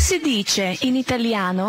Come si dice in italiano?